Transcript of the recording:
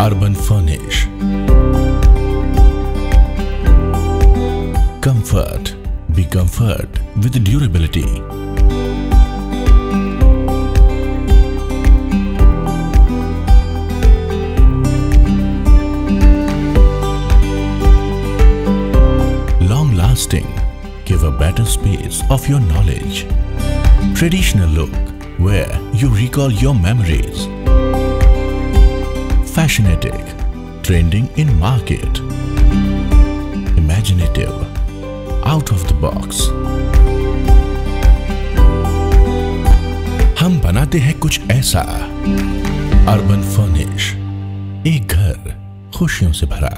Urban Furnish. Comfort. Be comfort with durability. Long lasting. Give a better space of your knowledge. Traditional look where you recall your memories. Fashionatic. Trending in market. Imaginative. Out of the box. हम बनाते हैं कुछ ऐसा urban furnish एक घर खुशियों से भरा